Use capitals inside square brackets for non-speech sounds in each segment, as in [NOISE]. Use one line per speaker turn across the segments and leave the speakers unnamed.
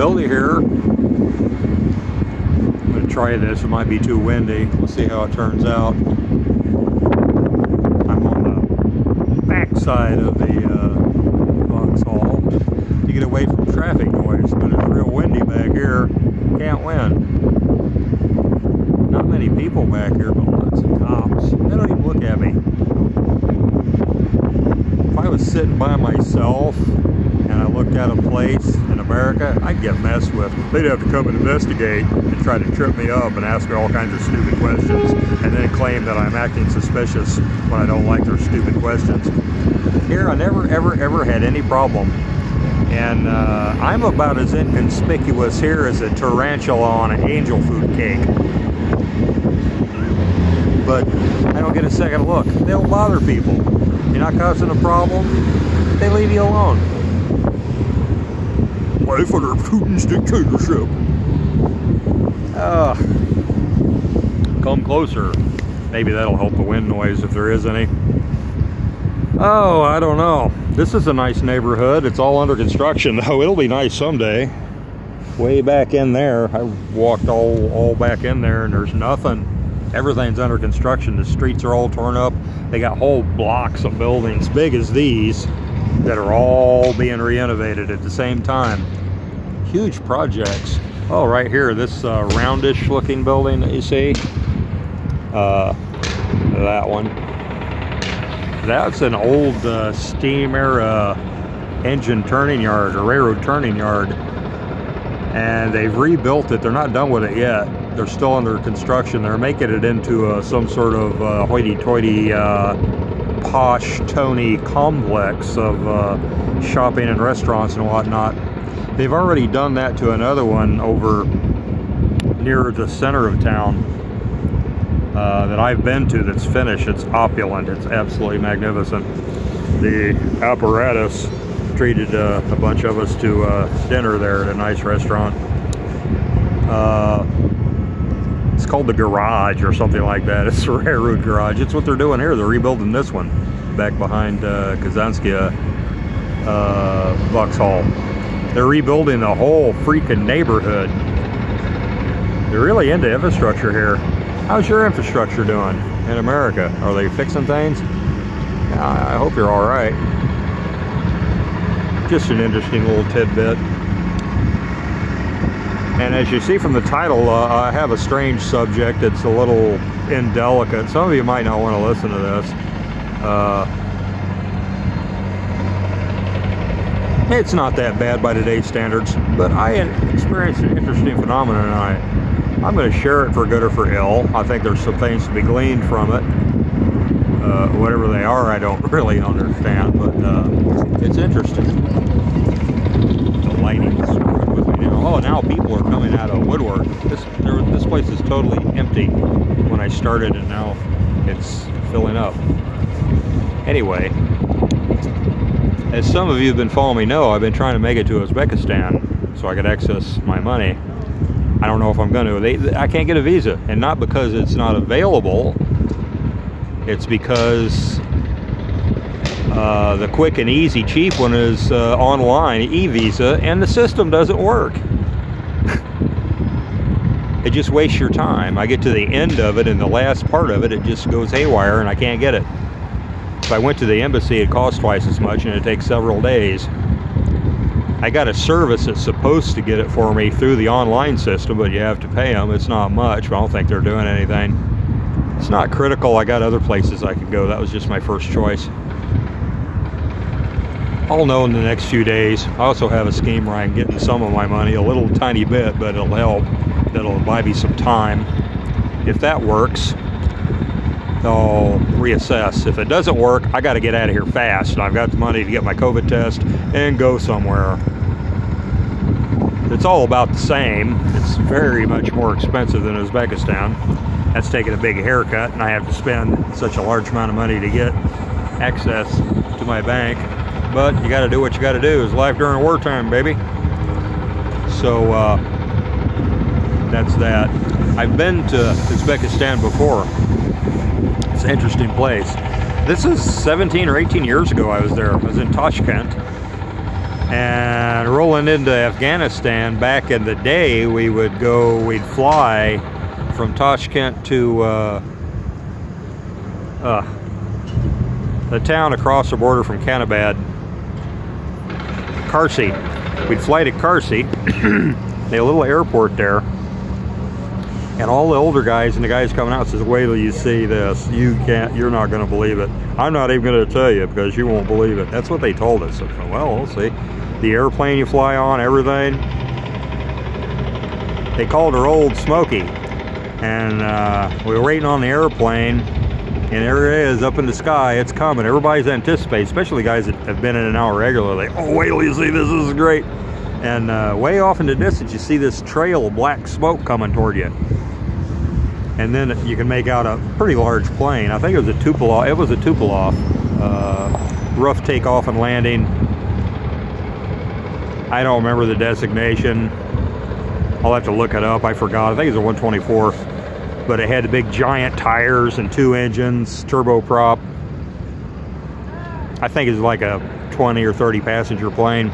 visibility here. I'm going to try this. It might be too windy. We'll see how it turns out. I'm on the back side of the uh, vokzal to get away from traffic noise, but it's real windy back here. Can't win. Not many people back here, but lots of cops. They don't even look at me. If I was sitting by myself and I looked at a place America, I'd get messed with. They'd have to come and investigate and try to trip me up and ask me all kinds of stupid questions and then claim that I'm acting suspicious when I don't like their stupid questions. Here, I never, ever, ever had any problem. And uh, I'm about as inconspicuous here as a tarantula on an angel food cake. But I don't get a second look. They don't bother people. You're not causing a problem, they leave you alone. Life under Putin's dictatorship. Ah, come closer. Maybe that'll help the wind noise if there is any. Oh, I don't know. This is a nice neighborhood. It's all under construction, [LAUGHS] though. It'll be nice someday. Way back in there, I walked all, all back in there, and there's nothing. Everything's under construction. The streets are all torn up. They got whole blocks of buildings, big as these, that are all being renovated at the same time. Huge projects. Oh, right here, this uh, roundish looking building that you see. Uh, that one. That's an old uh, steam era engine turning yard or railroad turning yard. And they've rebuilt it. They're not done with it yet. They're still under construction. They're making it into uh, some sort of uh, hoity-toity uh, posh Tony complex of uh, shopping and restaurants and whatnot. They've already done that to another one over near the center of town uh, that I've been to that's finished. It's opulent. It's absolutely magnificent. The apparatus treated uh, a bunch of us to uh, dinner there at a nice restaurant. Uh, called the Garage or something like that. [LAUGHS] It's a railroad garage. It's what they're doing here. They're rebuilding this one back behind uh, Kazanskia uh, vokzal. They're rebuilding the whole freaking neighborhood. They're really into infrastructure here. How's your infrastructure doing in America? Are they fixing things? I hope you're all right. Just an interesting little tidbit. And as you see from the title, uh, I have a strange subject. It's a little indelicate. Some of you might not want to listen to this. Uh, it's not that bad by today's standards, but I experienced an interesting phenomenon tonight. I, I'm going to share it for good or for ill. I think there's some things to be gleaned from it. Uh, whatever they are, I don't [LAUGHS] really understand, but uh, it's interesting. The lighting's screwing with me now. Oh, now people are coming out of woodwork. This there, this place is totally empty when I started, and now it's filling up. Anyway, as some of you have been following me know, I've been trying to make it to Uzbekistan so I could access my money. I don't know if I'm going to. They, I can't get a visa, and not because it's not available. It's because uh, the quick and easy, cheap one is uh, online e-visa, and the system doesn't work. It just wastes your time. I get to the end of it, and the last part of it, it just goes haywire, and I can't get it. If I went to the embassy, it costs twice as much, and it takes several days. I got a service that's supposed to get it for me through the online system, but you have to pay them. It's not much, but I don't think they're doing anything. It's not critical. I got other places I could go. That was just my first choice. I'll know in the next few days. I also have a scheme where I'm getting some of my money, a little tiny bit, but it'll help. That'll buy me some time. If that works, I'll reassess. If it doesn't work, I got to get out of here fast. And I've got the money to get my COVID test and go somewhere. It's all about the same. It's very much more expensive than Uzbekistan. That's taking a big haircut, and I have to spend such a large amount of money to get access to my bank. But you got to do what you got to do. It's life during wartime, baby. So uh, that's that. I've been to Uzbekistan before. It's an interesting place. This is 17 or 18 years ago I was there. I was in Tashkent and rolling into Afghanistan back in the day, we would go, we'd fly from Tashkent to uh, uh, the town across the border from Kanabad, Karsi. We'd fly to Karsi, [CLEARS THROAT] they a little airport there, and all the older guys and the guys coming out says, wait till you see this. You can't, you're not going to believe it. I'm not even going to tell you because you won't believe it. That's what they told us. So, well, we'll see. The airplane you fly on, everything. They called her Old Smoky. And uh, we were waiting on the airplane and there it is up in the sky. It's coming. Everybody's anticipating, especially guys that have been in and out regularly. Oh, wait till you see this. This is great. And uh, way off in the distance, you see this trail of black smoke coming toward you and then you can make out a pretty large plane. I think it was a Tupolev. It was a Tupolev. Uh, rough takeoff and landing. I don't remember the designation. I'll have to look it up. I forgot. I think it was a 124. But it had the big giant tires and two engines, turboprop. I think it's like a 20 or 30 passenger plane.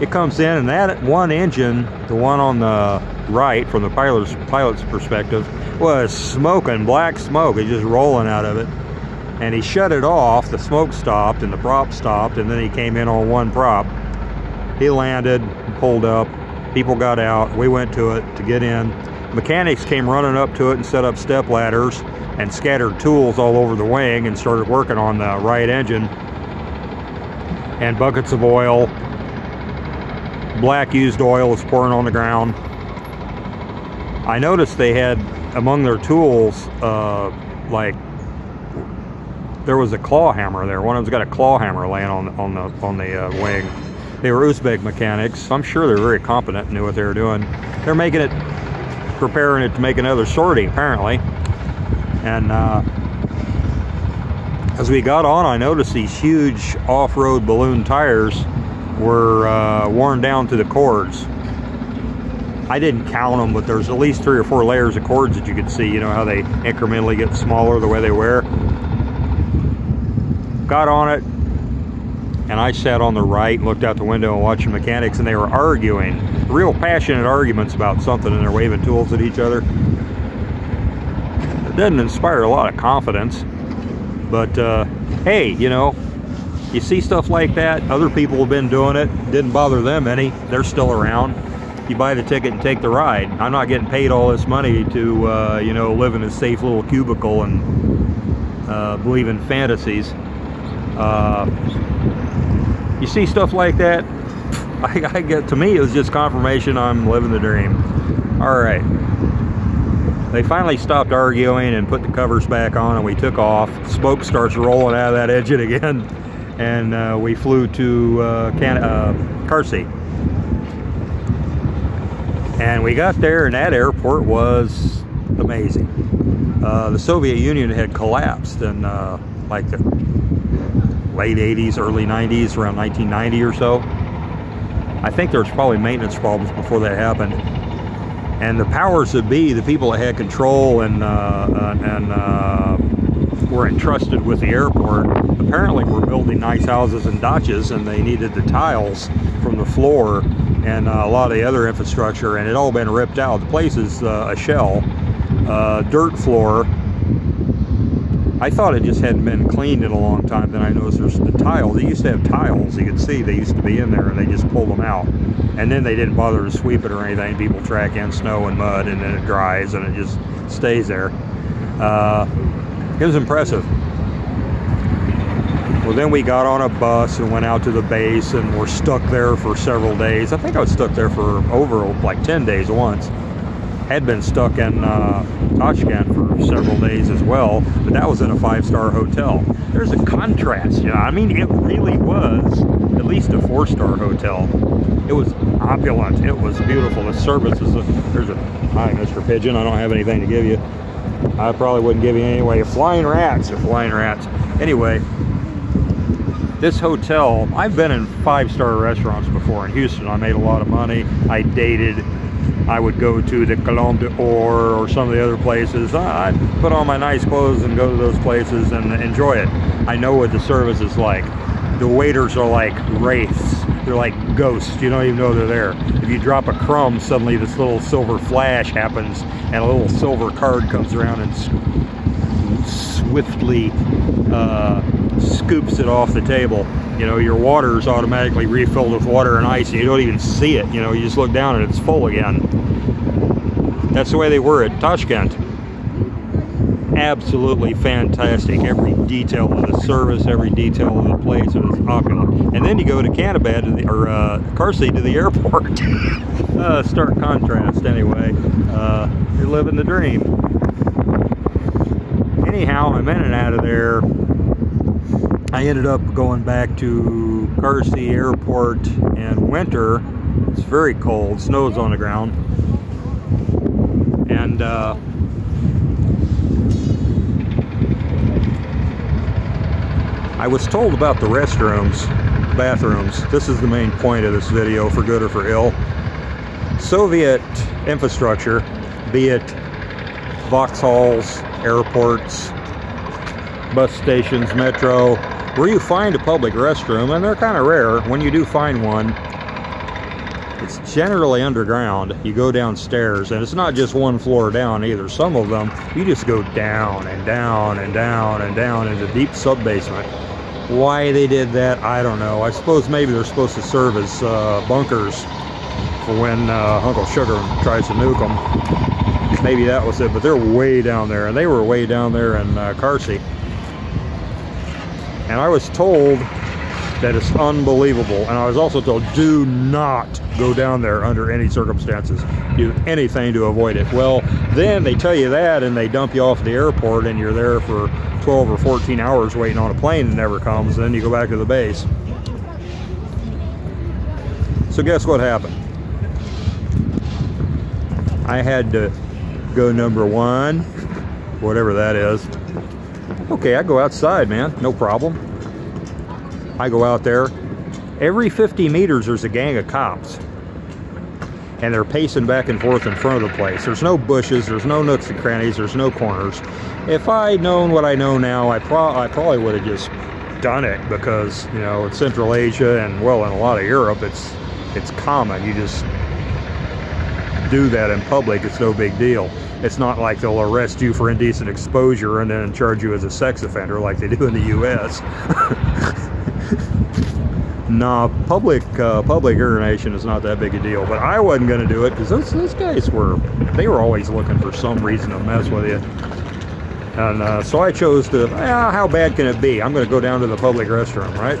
It comes in and that one engine, the one on the right from the pilot's, pilot's perspective, was smoking black smoke. It's just rolling out of it. And he shut it off. The smoke stopped and the prop stopped. And then he came in on one prop. He landed, pulled up. People got out. We went to it to get in. Mechanics came running up to it and set up step ladders and scattered tools all over the wing and started working on the right engine. And buckets of oil, black used oil is pouring on the ground. I noticed they had among their tools, uh, like there was a claw hammer there. One of them's got a claw hammer laying on on the on the uh, wing. They were Uzbek mechanics. I'm sure they're very competent and knew what they were doing. They're making it, preparing it to make another sortie apparently. And uh, as we got on, I noticed these huge off-road balloon tires were uh, worn down to the cords. I didn't count them, but there's at least three or four layers of cords that you can see. You know how they incrementally get smaller the way they wear. Got on it, and I sat on the right, and looked out the window and watched the mechanics, and they were arguing, real passionate arguments about something, and they're waving tools at each other. It doesn't inspire a lot of confidence, but uh, hey, you know, you see stuff like that, other people have been doing it, didn't bother them any, they're still around you buy the ticket and take the ride. I'm not getting paid all this money to, uh, you know, live in a safe little cubicle and uh, believe in fantasies. Uh, you see stuff like that, [LAUGHS] I, I, get to me it was just confirmation I'm living the dream. All right. They finally stopped arguing and put the covers back on and we took off. Smoke starts rolling out of that engine again [LAUGHS] and uh, we flew to uh, Can uh. And we got there and that airport was amazing. Uh, the Soviet Union had collapsed in uh, like the late 80s, early 90s, around 1990 or so. I think there was probably maintenance problems before that happened. And the powers that be, the people that had control and, uh, and uh, were entrusted with the airport, apparently were building nice houses and dachas and they needed the tiles from the floor and uh, a lot of the other infrastructure, and it all been ripped out. The place is uh, a shell, uh, dirt floor. I thought it just hadn't been cleaned in a long time. Then I noticed there's the tiles. They used to have tiles. You could see they used to be in there, and they just pulled them out. And then they didn't bother to sweep it or anything. People track in snow and mud, and then it dries, and it just stays there. Uh, it was impressive. Well, then we got on a bus and went out to the base and were stuck there for several days. I think I was stuck there for over like 10 days once. Had been stuck in uh, Tashkent for several days as well, but that was in a five-star hotel. There's a contrast, you know. I mean, it really was at least a four-star hotel. It was opulent. It was beautiful. The service is a, there's a, hi, Mr. Pigeon. I don't have anything to give you. I probably wouldn't give you anyway. Flying rats, flying rats. Anyway, this hotel, I've been in five-star restaurants before in Houston. I made a lot of money. I dated. I would go to the Colombe d'Or or some of the other places. I'd put on my nice clothes and go to those places and enjoy it. I know what the service is like. The waiters are like wraiths. They're like ghosts. You don't even know they're there. If you drop a crumb, suddenly this little silver flash happens and a little silver card comes around and swiftly uh, scoops it off the table. You know, your water is automatically refilled with water and ice and you don't even see it. You know, you just look down and it's full again. That's the way they were at Tashkent absolutely fantastic. Every detail of the service, every detail of the place was opulent. And then you go to Kanabad to the, or uh, to the [LAUGHS] airport. uh, stark contrast, anyway. Uh, you're living the dream. Anyhow, I'm in and out of there. I ended up going back to Karsi Airport in winter. It's very cold, snow's on the ground. And uh, I was told about the restrooms, bathrooms. This is the main point of this video, for good or for ill. Soviet infrastructure, be it vokzals, airports, bus stations, metro, where you find a public restroom, and they're kind of rare, when you do find one, it's generally underground. You go downstairs, and it's not just one floor down either. Some of them, you just go down and down and down and down into deep sub-basement. Why they did that, I don't know. I suppose maybe they're supposed to serve as uh, bunkers for when uh, Uncle Sugar tries to nuke them. Maybe that was it, but they're way down there, and they were way down there in uh, Karsi. And I was told that it's unbelievable. And I was also told, do not go down there under any circumstances. Do anything to avoid it. Well, then they tell you that and they dump you off at the airport and you're there for 12 or 14 hours waiting on a plane that never comes. And Then you go back to the base. So guess what happened? I had to go number one, whatever that is. Okay, I go outside, man, no problem. I go out there. Every 50 meters, there's a gang of cops. And they're pacing back and forth in front of the place. There's no bushes, there's no nooks and crannies, there's no corners if I'd known what I know now, I, pro I probably would have just done it because, you know, in Central Asia and, well, in a lot of Europe, it's, it's common. You just do that in public. It's no big deal. It's not like they'll arrest you for indecent exposure and then charge you as a sex offender like they do in the U.S. [LAUGHS] nah, public uh, public urination is not that big a deal. But I wasn't going to do it because those, those guys were, they were always looking for some reason to mess with you. And uh, so I chose to, ah, how bad can it be? I'm going to go down to the public restroom, right?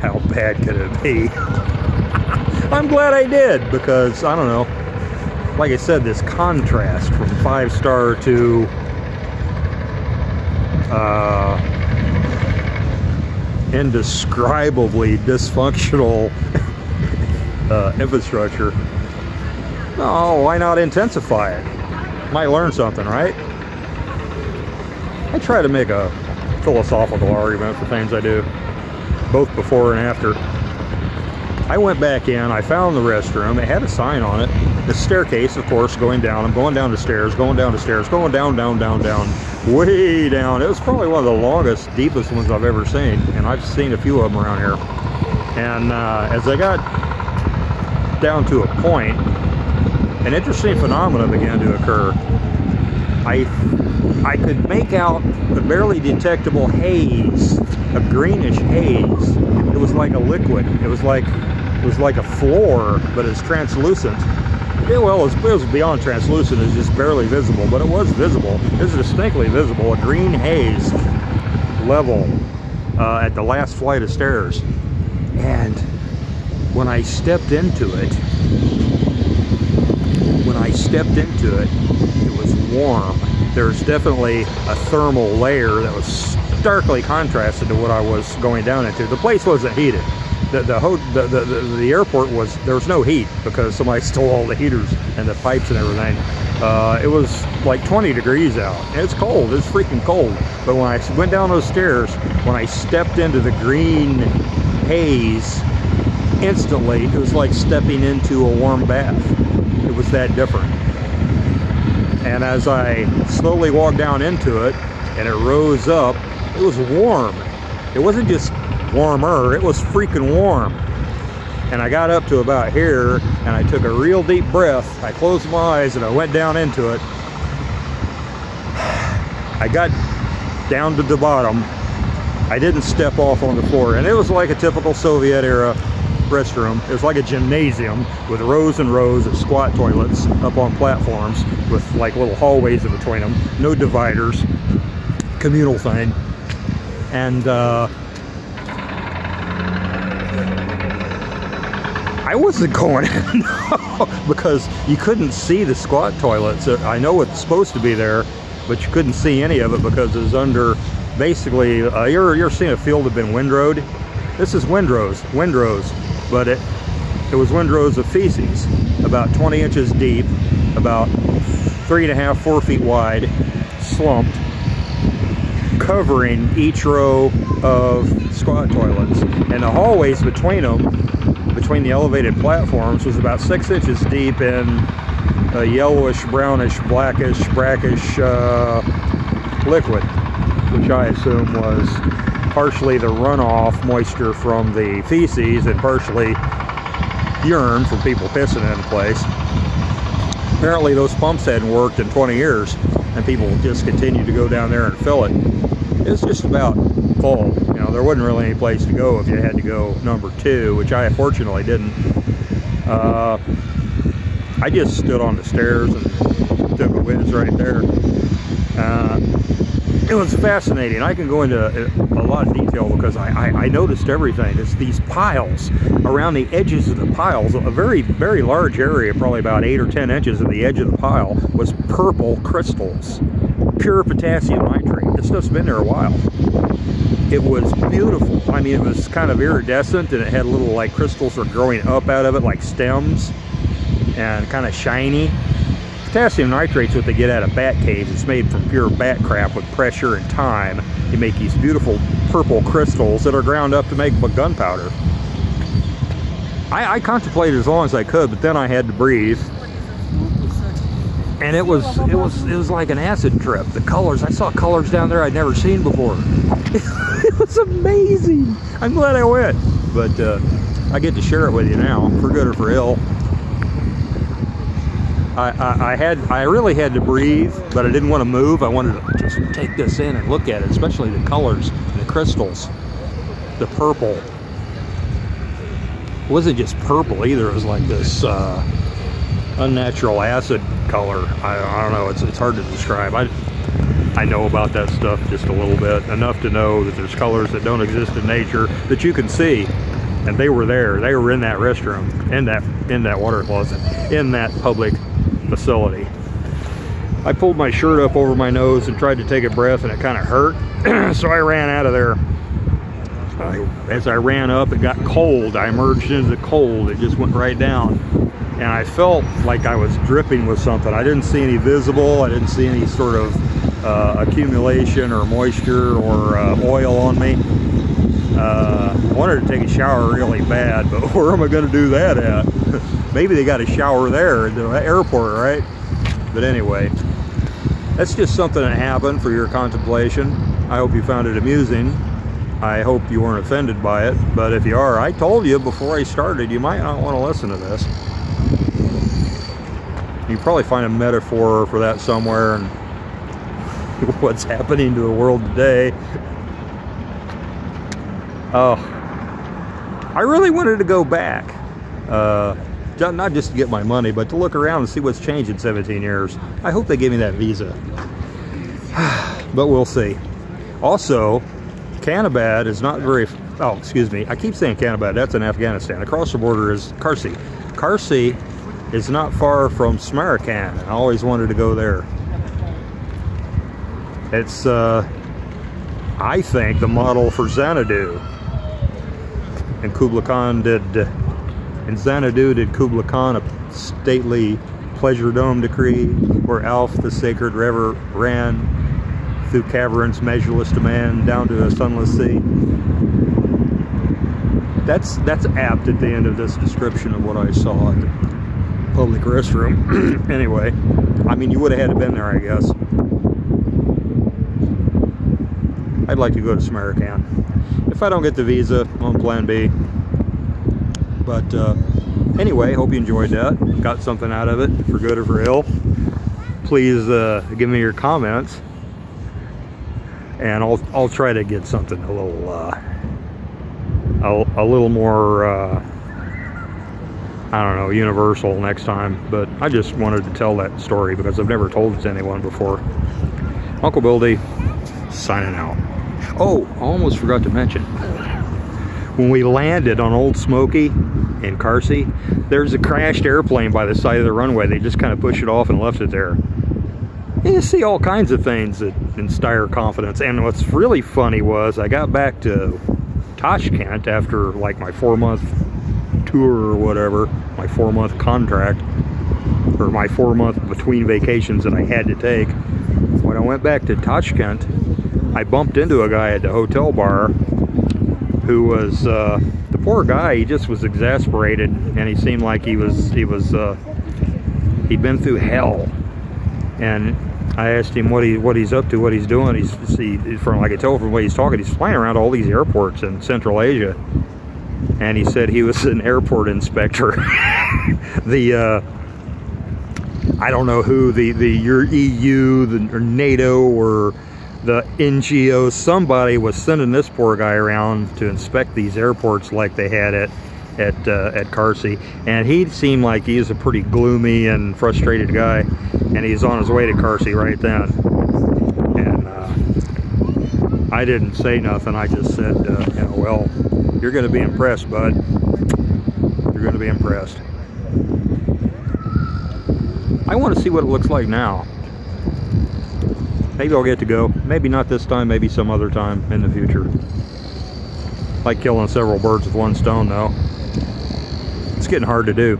How bad can it be? [LAUGHS] I'm glad I did because, I don't know, like I said, this contrast from five star to uh, indescribably dysfunctional [LAUGHS] uh, infrastructure. Oh, why not intensify it? Might learn something, right? I try to make a philosophical argument for things I do, both before and after. I went back in, I found the restroom, it had a sign on it. The staircase, of course, going down. I'm going down the stairs, going down the stairs, going down, down, down, down, way down. It was probably one of the longest, deepest ones I've ever seen, and I've seen a few of them around here. And uh, as I got down to a point, an interesting phenomenon began to occur. I I could make out a barely detectable haze, a greenish haze. It was like a liquid. It was like it was like a floor, but it's translucent. Well, it was, it was beyond translucent. It's just barely visible, but it was visible. It was distinctly visible. A green haze level uh, at the last flight of stairs. And when I stepped into it, when I stepped into it, it was warm there's definitely a thermal layer that was starkly contrasted to what I was going down into. The place wasn't heated. The, the, the, the, the, airport was, there was no heat because somebody [LAUGHS] stole all the heaters and the pipes and everything. Uh, it was like 20 degrees out. It's cold, it's freaking cold. But when I went down those stairs, when I stepped into the green haze, instantly it was like stepping into a warm bath. It was that different. And as I slowly walked down into it and it rose up, it was warm. It wasn't just warmer. It was freaking warm. And I got up to about here and I took a real deep breath. I closed my eyes and I went down into it. I got down to the bottom. I didn't step off on the floor. And it was like a typical Soviet era restroom. It was like a gymnasium with rows and rows of squat toilets up on platforms with like little hallways in between them. No dividers. Communal thing. And uh, I wasn't going in [LAUGHS] because you couldn't see the squat toilets. I know it's supposed to be there, but you couldn't see any of it because it was under basically, uh, you're, you're seeing a field have been windrowed. This is windrows, windrows, but it, it was windrows of feces, about 20 inches deep, about three and a half, four feet wide, slumped, covering each row of squat toilets. And the hallways between them between the elevated platforms was about six inches deep in a yellowish, brownish, blackish, brackish uh, liquid, which I assume was partially the runoff moisture from the feces and partially urine from people pissing in the place. Apparently those pumps hadn't worked in 20 years and people just continued to go down there and fill it. It was just about full there wasn't really any place to go if you had to go number two, which I fortunately didn't. Uh, I just stood on the stairs and took a whiz right there. Uh, it was fascinating. I can go into a, lot of detail because I, I, I, noticed everything. It's these piles around the edges of the piles. A very, very large area, probably about eight or 10 inches of the edge of the pile, was purple crystals. Pure potassium nitrate. This stuff's been there a while. It was beautiful. I mean, it was kind of iridescent and it had little like crystals were growing up out of it like stems and kind of shiny. Potassium nitrate's what they get out of bat caves. It's made from pure bat crap with pressure and time. You make these beautiful purple crystals that are ground up to make gunpowder. I, I contemplated as long as I could, but then I had to breathe and it was it was it was like an acid trip. The colors i saw colors down there i'd never seen before. [LAUGHS] It was amazing. I'm glad i went but uh, i get to share it with you now for good or for ill. I, I, I, had I really had to breathe but I didn't want to move. I wanted to just take this in and look at it especially the colors the crystals the purple. It wasn't just purple either it was like this uh, unnatural acid color. I, I don't know, it's, it's hard to describe. I, I know about that stuff just a little bit, enough to know that there's colors that don't exist in nature that you can see. And they were there. They were in that restroom, in that in that water closet, in that public facility. I pulled my shirt up over my nose and tried to take a breath and it kind of hurt. [CLEARS THROAT] so I ran out of there. I, as I ran up, it got cold. I emerged into the cold. It just went right down and I felt like I was dripping with something. I didn't see any visible, I didn't see any sort of uh, accumulation or moisture or uh, oil on me. Uh, I wanted to take a shower really bad, [LAUGHS] but where am I going to do that at? [LAUGHS] Maybe they got a shower there at the airport, right? But anyway, that's just something that happened for your contemplation. I hope you found it amusing. I hope you weren't offended by it, but if you are, I told you before I started, you might not want to listen to this. You probably find a metaphor for that somewhere and [LAUGHS] what's happening to the world today. Oh, I really wanted to go back. Uh, not just to get my money, but to look around and see what's changed in 17 years. I hope they give me that visa. [SIGHS] but we'll see. Also, Kanabad is not very, oh, excuse me. I keep saying Kanabad, that's in Afghanistan. Across the border is Karsi. Karsi is not far from Samarkand. I always wanted to go there. It's, uh, I think, the model for Xanadu. And Kublai Khan did, in Xanadu did Kublai Khan a stately pleasure dome decree where Alph the sacred river, ran through caverns measureless to man down to a sunless sea. That's that's apt at the end of this description of what I saw public restroom. [CLEARS THROAT] anyway, I mean, you would have had to been there, I guess. I'd like to go to Samarkand. If I don't get the visa, I'm on plan B. But uh, anyway, hope you enjoyed that. Got something out of it, for good or for ill. Please uh, give me your comments. And I'll, I'll try to get something a little, uh, a, a little more, uh, I don't know, universal next time. But I just wanted to tell that story because I've never told it to anyone before. Uncle Buildy, signing out. Oh, I almost forgot to mention. When we landed on Old Smoky in Karsi, there's a crashed airplane by the side of the runway. They just kind of pushed it off and left it there. you see all kinds of things that inspire confidence. And what's really funny was I got back to Tashkent after like my four month tour or whatever, my four month contract, or my four month between vacations that I had to take. When I went back to Tashkent, I bumped into a guy at the hotel bar who was uh, the poor guy. He just was exasperated, and he seemed like he was he was uh, he'd been through hell. And I asked him what he what he's up to, what he's doing. He's he, from like I told from the way he's talking, he's flying around all these airports in Central Asia, and he said he was an airport inspector. [LAUGHS] the uh, I don't know who the the your EU the, or NATO or the NGO, somebody was sending this poor guy around to inspect these airports like they had at at uh, at Karsi, and he seemed like he he's a pretty gloomy and frustrated guy, and he's on his way to Karsi right then. And uh, I didn't say nothing. I just said, uh, you know, well, you're going to be impressed, bud. You're going to be impressed. I want to see what it looks like now. Maybe I'll get to go. Maybe not this time, maybe some other time in the future. Like killing several birds with one stone though. It's getting hard to do.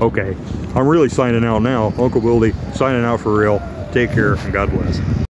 Okay, I'm really signing out now. Uncle Buildy signing out for real. Take care and God bless.